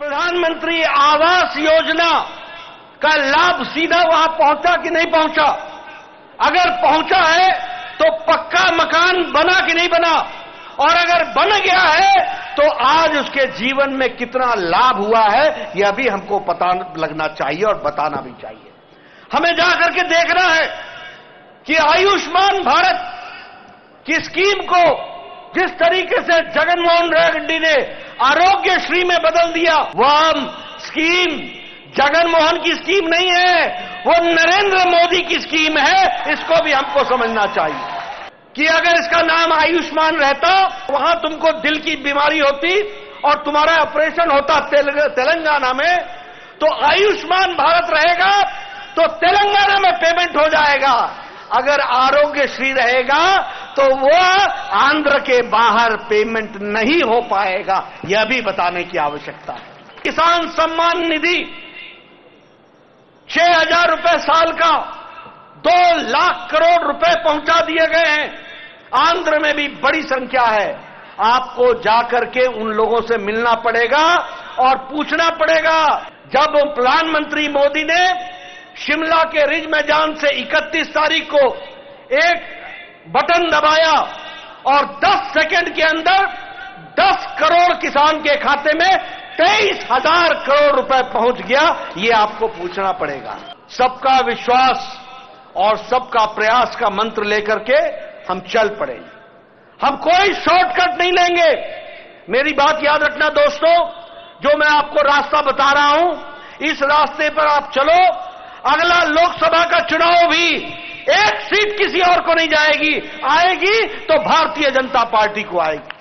प्रधानमंत्री आवास योजना का लाभ सीधा वहाँ पहुँचा कि नहीं पहुँचा? अगर पहुँचा है तो पक्का मकान बना कि नहीं बना? और अगर बन गया है तो आज उसके जीवन में कितना लाभ हुआ है, यह भी हमको पता लगना चाहिए और बताना भी चाहिए। हमें जाकर के देखना है कि आयुष्मान भारत की स्कीम को जिस तरीके से जगनमोहन रेड्डी ने आरोग्य श्री में बदल दिया। वह स्कीम, जगनमोहन की स्कीम नहीं है। वो नरेंद्र मोदी की स्कीम है। इसको भी हमको समझना चाहिए कि अगर इसका नाम आयुष्मान रहता, वहाँ तुमको दिल की बीमारी होती और तुम्हारा ऑपरेशन होता तेलंगाना में तो आयुष्मान भारत रहेगा तो तेलंगाना में पेमेंट हो जाएगा। अगर आरोग्य श्री रहेगा तो वो आंध्र के बाहर पेमेंट नहीं हो पाएगा। यह भी बताने की आवश्यकता है। किसान सम्मान निधि, छह हज़ार रुपए साल का, दो लाख करोड़ रुपए पहुँचा दिए गए हैं। आंध्र में भी बड़ी संख्या है। आपको जाकर के उन लोगों से मिलना पड़ेगा और पूछना पड़ेगा। जब प्रधानमंत्री मोदी ने शिमला के रिज मैदान से 31 तारीख को एक बटन दबाया और 10 सेकंड के अंदर 10 करोड़ किसान के खाते में तेईस हज़ार करोड़ रुपए पहुँच गया। ये आपको पूछना पड़ेगा। सबका विश्वास और सबका प्रयास का मंत्र लेकर के हम चल पड़े। हम कोई शॉर्टकट नहीं लेंगे। मेरी बात याद रखना दोस्तों, जो मैं आपको रास्ता बता रहा हूँ, इस रास्ते पर आप चलो। अगला लोकसभा का चुनाव भी एक सीट किसी और को नहीं जाएगी। आएगी तो भारतीय जनता पार्टी को आएगी।